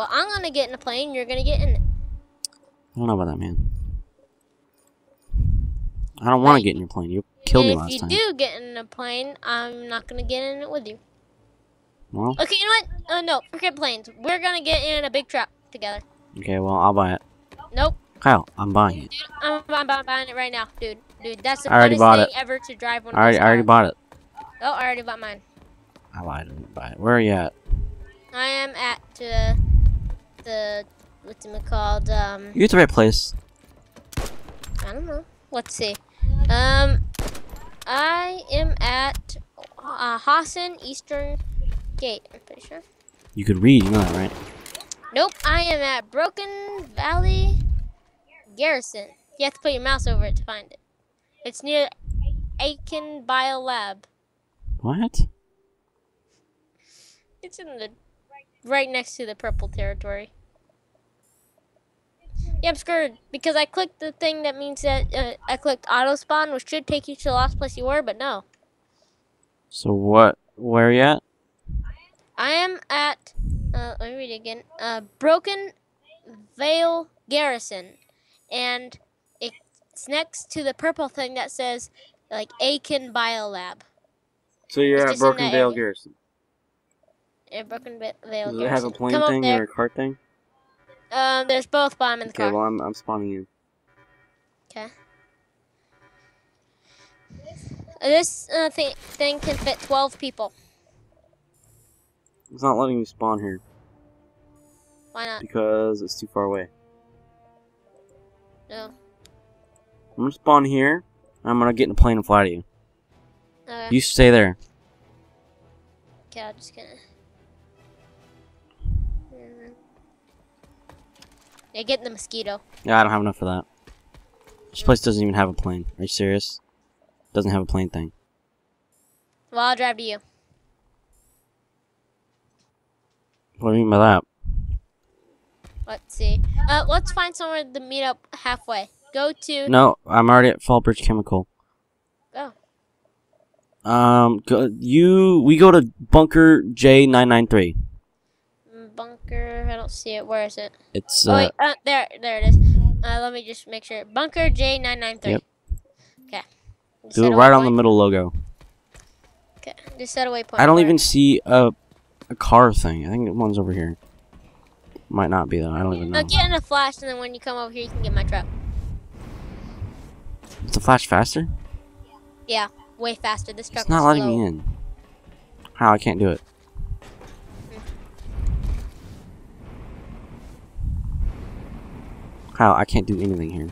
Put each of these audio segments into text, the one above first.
Well, I'm gonna get in a plane. You're gonna get in it. I don't know about that, man. I don't want to get in your plane. You killed me last time. if you do get in a plane, I'm not gonna get in it with you. Well, Okay, you know what? Uh, no, forget planes. We're gonna get in a big truck together. okay, well, I'll buy it. Nope, Kyle, I'm buying it. dude, I'm, I'm, I'm buying it right now, dude. Dude, that's the I funnest thing it. ever to drive one I already, I already bought it. Oh, I already bought mine. I lied. I didn't buy it. Where are you at? I am at uh, the what's it called? Um, You're at the right place. I don't know. Let's see. Um, I am at uh, Hossin Eastern Gate. I'm pretty sure. You could read, you know that, right? Nope, I am at Broken Valley Garrison. You have to put your mouse over it to find it. It's near Aiken Bio Lab. What? It's in the right next to the purple territory. Yeah, I'm screwed because I clicked the thing that means that uh, I clicked auto spawn, which should take you to the last place you were, but no. So what? Where are you at? I am at. Uh, let me read it again. Uh, Broken Vale Garrison, and it's next to the purple thing that says like Aiken Biolab. So you're It's at Broken that Vale. Garrison. Yeah, Broken Va- Vale Does it have a plane Come thing or a cart thing? Um, there's both, I'm in the Okay, car. well I'm, I'm spawning you. Okay. This uh, thing thing can fit 12 people. It's not letting me spawn here Why not? because it's too far away. No. I'm gonna spawn here. I'm gonna get in a plane and fly to you. Okay. You stay there. Okay, I'm just gonna. Yeah, get the mosquito. Yeah, I don't have enough for that. This place doesn't even have a plane. Are you serious? Doesn't have a plane thing. Well, I'll drive to you. What do you mean by that? Let's see. Uh, let's find somewhere to meet up halfway. Go to. No, I'm already at Fallbridge Chemical. Oh. Um, go, you we go to bunker J nine nine three. I don't see it. Where is it? It's oh uh, wait. Uh, there. There it is. Uh, let me just make sure. Bunker J nine nine three. Yep. Okay. Just do it right on the middle logo. Okay. Just set a waypoint. I don't even it. see a a car thing. I think one's over here. Might not be though. I don't even No, know. get in a flash, and then when you come over here, you can get my truck. Is the flash faster? Yeah, way faster. This truck It's not letting slow. me in. How I can't do it. How I can't do anything here.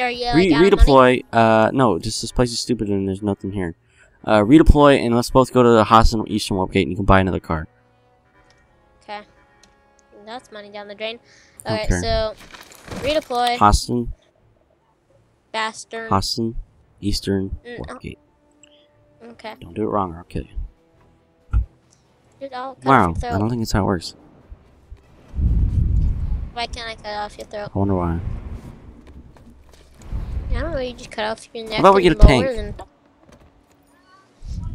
Are you like, Re- out redeploy. Uh, no, just this place is stupid and there's nothing here. Uh, redeploy and let's both go to the Hossin Eastern Warp Gate and you can buy another car. Okay. That's money down the drain. Okay, Okay. so redeploy. Hossin, Bastard. Hossin, Eastern Mm, Warp oh. Gate. Okay. Don't do it wrong or I'll kill you. Dude, Wow, I don't think that's how it works. Why can't I cut off your throat? I wonder why. I don't know. You just cut off your neck. about we get a tank? and-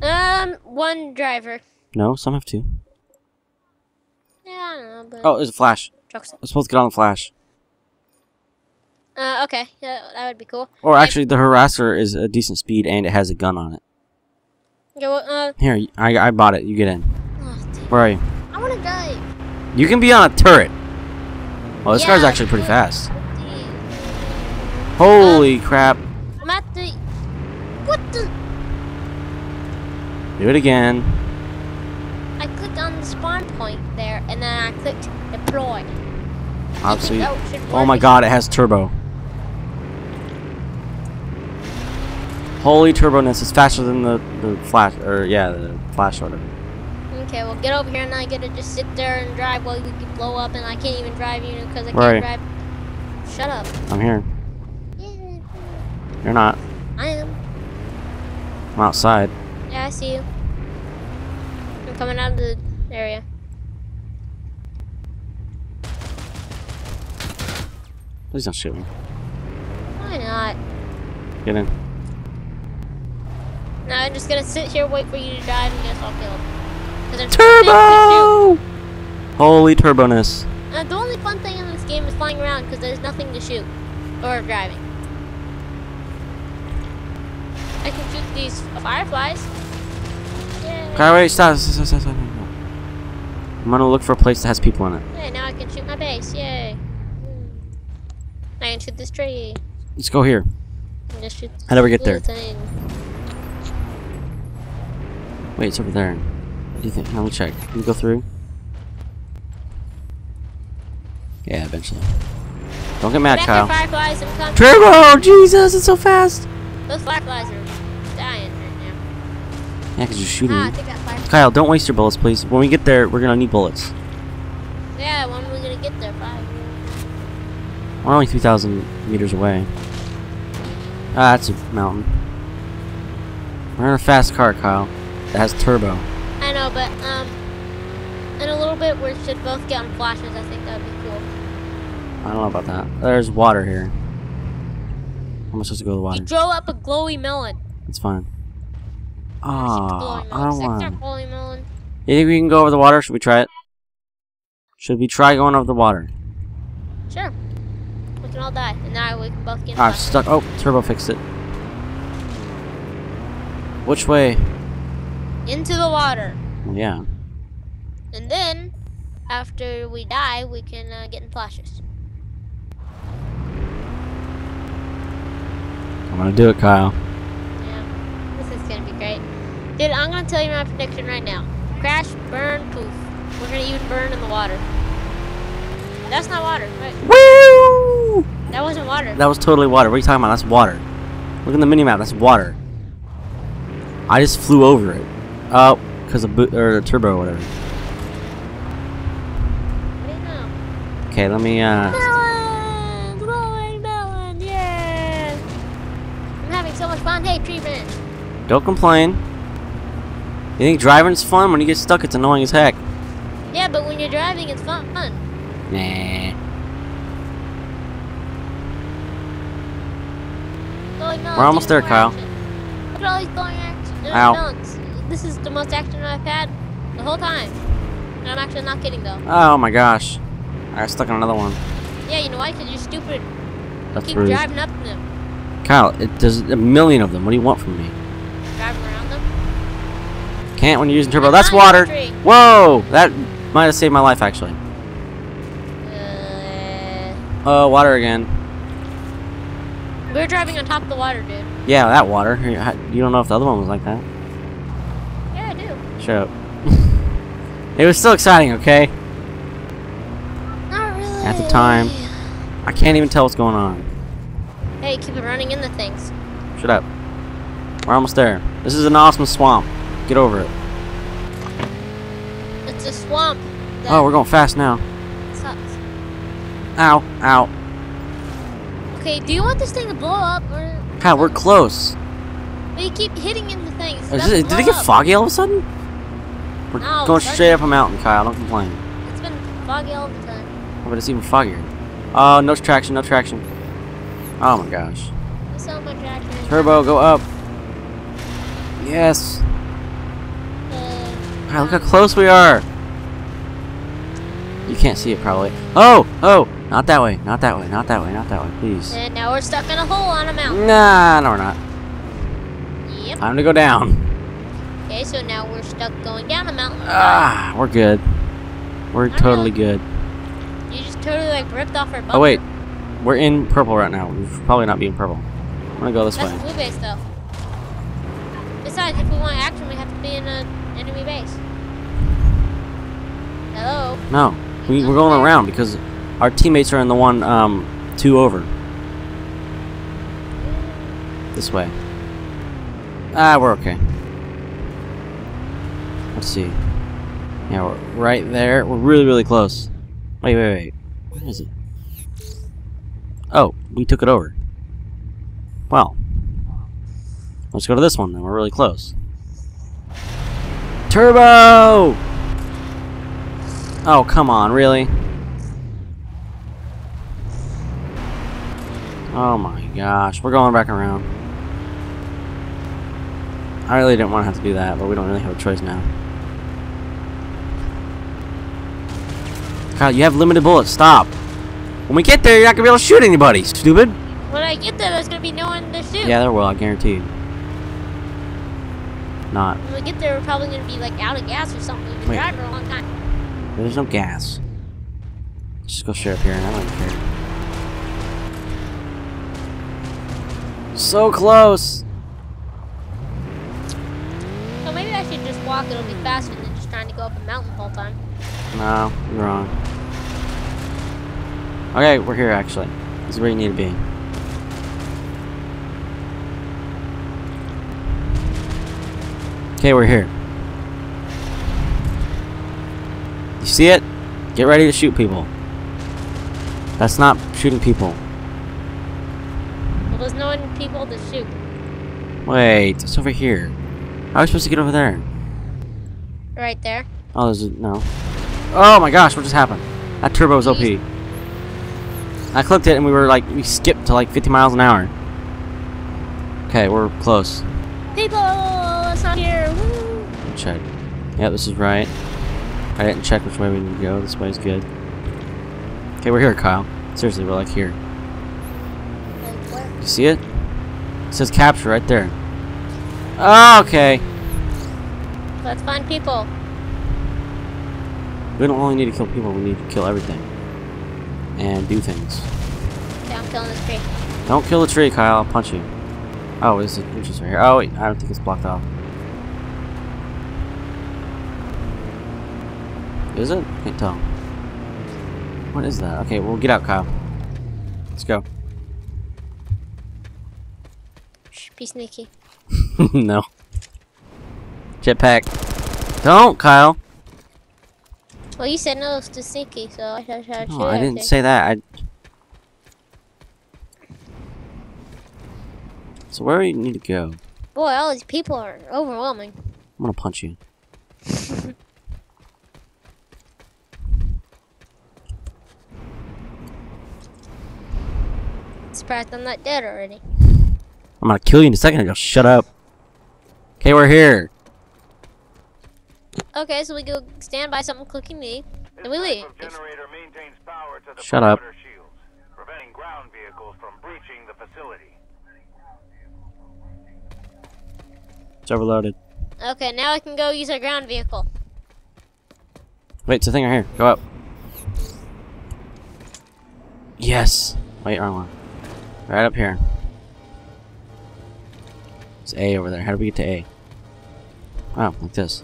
Um, one driver. No, some have two. Yeah, I don't know, but Oh, there's a flash. trucks. Let's both get on the flash. Uh, okay, yeah, that would be cool. Or actually, the harasser is a decent speed and it has a gun on it. Okay, well, uh, Here, I, I bought it. You get in. oh. Where are you? I want to drive. You can be on a turret. Oh, this car's Yeah, actually pretty fast. Holy crap. I'm at the. What the? Do it again. I clicked on the spawn point there, and then I clicked deploy. Obviously. Oh my god, it has turbo. Holy turboness. It's faster than the, the flash. Or, yeah, the flash order. Okay, well, get over here, and I get to just sit there and drive while you can blow up, and I can't even drive you because I can't drive. Shut up. I'm here. Yeah, You're not. I am. I'm outside. Yeah, I see you. I'm coming out of the area. Please don't shoot me. Why not? Get in. No, I'm just gonna sit here, wait for you to drive, and guess I'll kill him. Turbo! Holy turboness. Uh, the only fun thing in this game is flying around because there's nothing to shoot or driving. I can shoot these fireflies. Yay. Okay, wait, stop, stop, stop, stop. I'm gonna look for a place that has people in it. Hey, now I can shoot my base. Yay. I can shoot this tree. Let's go here. And just shoot How do we get there? Thing. Wait, it's over there. What do you think? Let me check. Can we go through? Yeah, eventually. Don't get mad, Back Kyle. there, fireflies. I'm coming. Turbo! Jesus, it's so fast! Those fireflies are dying right now. Yeah, because you're shooting. Ah, I me. think that fire. Kyle, don't waste your bullets, please. When we get there, we're gonna need bullets. Yeah, when are we gonna get there? Five. We're only 3,000 meters away. Ah, that's a mountain. We're in a fast car, Kyle. That has turbo. Know, but um, in a little bit we should both get on flashes. I think that'd be cool. I don't know about that. There's water here. How am I supposed to go to the water? You drove up a glowy melon. It's fine. Ah, glowy I don't want. You think we can go over the water? Should we try it? Should we try going over the water? Sure. We can all die, and now we can both get. Ah, I'm stuck. Oh, turbo fixed it. Which way? into the water, yeah. and then after we die, we can uh, get in flashes. I'm gonna do it, Kyle. Yeah, this is gonna be great, dude. I'm gonna tell you my prediction right now: crash, burn, poof. We're gonna even burn in the water. That's not water. Right? Woo! That wasn't water. That was totally water. What are you talking about? That's water. Look at the mini map. That's water. I just flew over it. Oh, because of boot or the turbo or whatever. What do you know? Okay, let me. uh... Melon! Glowing melon! Yeah! I'm having so much fun. Hey, branch. Don't complain. You think driving's fun? When you get stuck, it's annoying as heck. Yeah, but when you're driving, it's fun. Nah. We're almost there, Kyle. action. Look at all these glowing action. Ow. This is the most action I've had the whole time. And I'm actually not kidding, though. Oh my gosh. I got stuck on another one. Yeah, you know why? Because you're stupid. That's Keep rude. driving up them. Kyle, it, there's a million of them. What do you want from me? Driving around them. Can't when you're using turbo. I'm That's water. Whoa! That might have saved my life, actually. Uh, Uh, water again. we were driving on top of the water, dude. Yeah, that water. You don't know if the other one was like that. Yeah, I do. Shut up. it was still exciting, okay? Not really. At the time. I can't even tell what's going on. Hey, keep it running into things. Shut up. We're almost there. This is an awesome swamp. Get over it. It's a swamp. Oh, we're going fast now. sucks. Ow, ow. Okay, do you want this thing to blow up or? Kyle, we're close. But you keep hitting into things. Is it, did it get up. foggy all of a sudden? We're No, going straight up a mountain, Kyle. Don't complain. It's been foggy all the time. Oh, but it's even foggier. Oh, no traction, no traction. Oh my gosh. So much action. Turbo, go up. Yes. Uh, Kyle, look how close we are. You can't see it probably. Oh, oh, not that way, not that way, not that way, not that way, please. and now we're stuck in a hole on a mountain. Nah, no, we're not. Yep. Time to go down. Okay, so now we're stuck going down the mountain. Ah, we're good. We're totally good. You just totally like ripped off our. Oh wait, we're in purple right now. We should probably not be in purple. I'm gonna go this That's way. a blue base though. Besides, if we want action, we have to be in an enemy base. Hello. No, we, we're going around because our teammates are in the one um two over. This way. Ah, we're okay. Let's see. Yeah, we're right there. We're really, really close. Wait, wait, wait. Where is it? Oh, we took it over. Well. Let's go to this one then. We're really close. Turbo! Oh, come on, really? Oh my gosh, we're going back around. I really didn't want to have to do that, but we don't really have a choice now. Kyle, you have limited bullets. Stop. When we get there, you're not gonna be able to shoot anybody. Stupid. When I get there, there's gonna be no one to shoot. Yeah, there will. I guarantee you. Not. When we get there, we're probably gonna be like out of gas or something. We've been Wait. driving for a long time. There's no gas. Let's just go straight up here, and I don't care. So close. So maybe I should just walk. It'll be faster than just trying to go up a mountain the whole time. No, you're wrong. Okay, we're here actually. This is where you need to be. Okay, we're here. You see it? Get ready to shoot people. That's not shooting people. Well, there's no one people to shoot. Wait, it's over here. How are we supposed to get over there? Right there. Oh, there's a, no. Oh my gosh, what just happened? That turbo was OP. I clicked it and we were like, we skipped to like 50 miles an hour. Okay, we're close. People, it's not here. Woo! Check. Yeah, this is right. I didn't check which way we need to go. This way's good. Okay, we're here, Kyle. Seriously, we're like here. You see it? It says capture right there. Oh, okay. Let's find people. We don't only need to kill people, we need to kill everything. And do things. Okay, I'm killing this tree. Don't kill the tree, Kyle. I'll punch you. Oh, is it is right here? Oh, wait. I don't think it's blocked off. Is it? Can't tell. What is that? Okay, we'll get out, Kyle. Let's go. Shh, be sneaky. no. Jetpack. Don't, Kyle. Well, you said no to sneaky, so I should shoot No, I didn't say that. I. So where do you need to go? Boy, all these people are overwhelming. I'm gonna punch you. Surprised I'm not dead already. I'm gonna kill you in a second. Go shut up. Okay, we're here. Okay, so we go stand by something clicking me, and we leave. generator maintains power to the Shut up. shields, preventing ground vehicles from breaching the facility. It's overloaded. Okay, now I can go use our ground vehicle. Wait, it's a thing right here. Go up. Yes. Wait, wrong one. Right up here. It's A over there. How do we get to A? Oh, like this.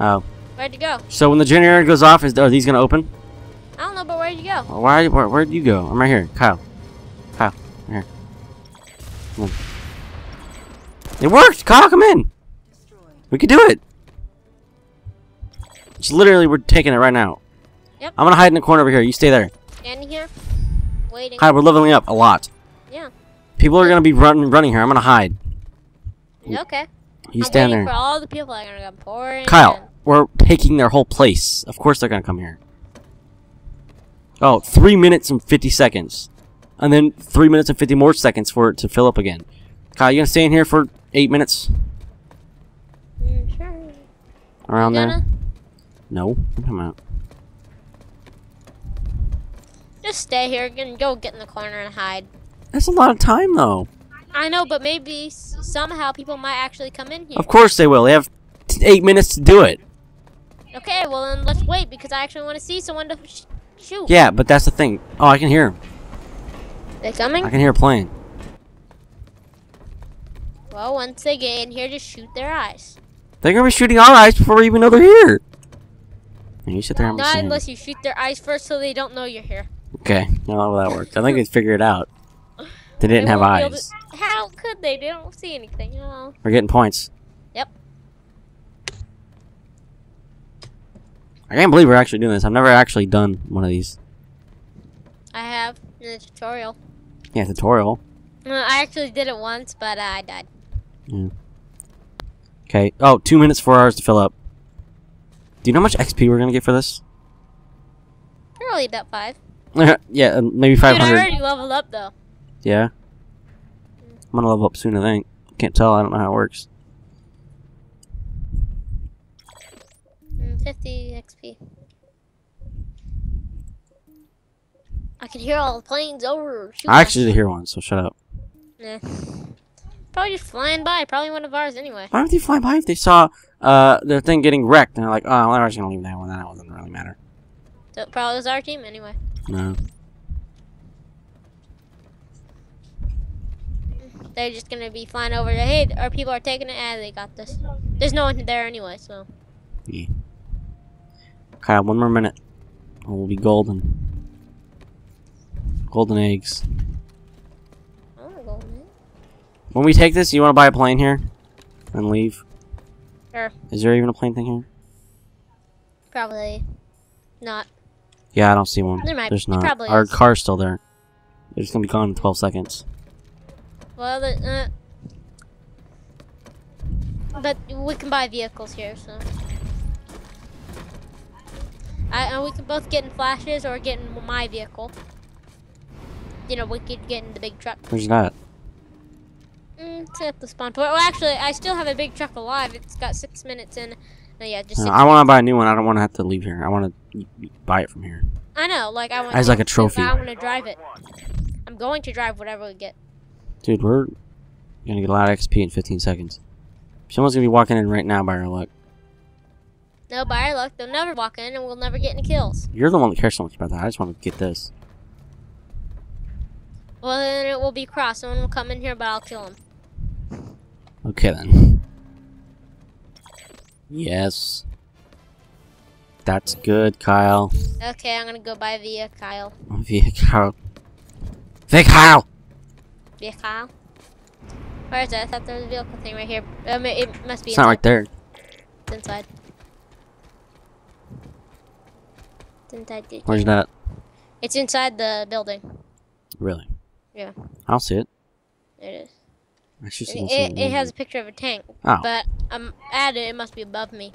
Oh. Where'd you go? So when the generator goes off, is are these gonna open? I don't know, but where'd you go? Why? Where, where'd you go? I'm right here. Kyle. Kyle. Right here. Come on. It worked! Kyle, come in! We can do it! It's literally, we're taking it right now. Yep. I'm gonna hide in the corner over here. You stay there. Standing here, waiting. Hide, we're leveling up a lot. Yeah. People are gonna be run, running here. I'm gonna hide. Okay. You I'm stand there. for all the people that are gonna come pouring. Kyle, in. we're taking their whole place. Of course they're gonna come here. Oh, three minutes and 50 seconds. And then three minutes and 50 more seconds for it to fill up again. Kyle, you gonna stay in here for eight minutes? Mm, sure. Around there? No. Come out. just stay here and go get in the corner and hide. That's a lot of time, though. I know, but maybe somehow people might actually come in here. Of course they will. They have eight minutes to do it. Okay, well then let's wait because I actually want to see someone to sh- shoot. Yeah, but that's the thing. Oh, I can hear 'em. They're coming? I can hear a plane. Well, once they get in here, just shoot their eyes. They're gonna be shooting our eyes before we even know they're here. And you sit there Not unless you shoot their eyes first, so they don't know you're here. Okay, no, how that works. I think they figured it out. They didn't They have eyes. How could they? They don't see anything. Oh. We're getting points. Yep. I can't believe we're actually doing this. I've never actually done one of these. I have in the tutorial. Yeah, tutorial. I actually did it once, but uh, I died. Yeah. Okay. Oh, two minutes, four hours to fill up. Do you know how much XP we're gonna get for this? Probably about five. yeah, maybe Dude, I 500. already leveled up though. Yeah. I'm gonna level up soon, I think. Can't tell. I don't know how it works. Mm, 50 XP. I can hear all the planes over. shooting I actually did hear one, so shut up. Nah. Probably just flying by. Probably one of ours anyway. Why would they fly by if they saw uh their thing getting wrecked and they're like, oh, well, they're just gonna leave that one. That one doesn't really matter. So it probably was our team anyway. No. They're just gonna be flying over. to, Hey, our people are taking it. Ah, they got this. There's no one there anyway, so. Yeah. Kyle, one more minute. And we'll be golden. Golden eggs. I wanna go in it. When we take this, you want to buy a plane here? And leave? Sure. Is there even a plane thing here? Probably not. Yeah, I don't see one. There might- There's not. probably Our is. car's still there. They're gonna be gone in 12 seconds. Well, the, uh, but we can buy vehicles here, so. I, and we can both get in flashes or get in my vehicle. You know, we could get in the big truck. Where's that? Mm, it's at the spawn point. Well, actually, I still have a big truck alive. It's got six minutes in. No, yeah, just six I want to buy a new one. I don't want to have to leave here. I want to buy it from here. I know, like I want As like a trophy. I want to drive it. I'm going to drive whatever we get. Dude, we're gonna get a lot of XP in 15 seconds. Someone's gonna be walking in right now by our luck. No, by our luck, they'll never walk in, and we'll never get any kills. You're the one that cares so much about that. I just want to get this. Well, then it will be cross. Someone will come in here, but I'll kill him. Okay then. Yes. That's good, Kyle. Okay, I'm gonna go by via Kyle. Via Kyle. Via Kyle! Kyle. Where is it? I thought there was a vehicle thing right here. Um, it, it must be It's not inside. right there. It's inside. It's inside. the- Where's that? It's inside the building. Really? Yeah. I don't see it. It is. I It, it, it has a picture of a tank, Oh. but I'm at it. It must be above me.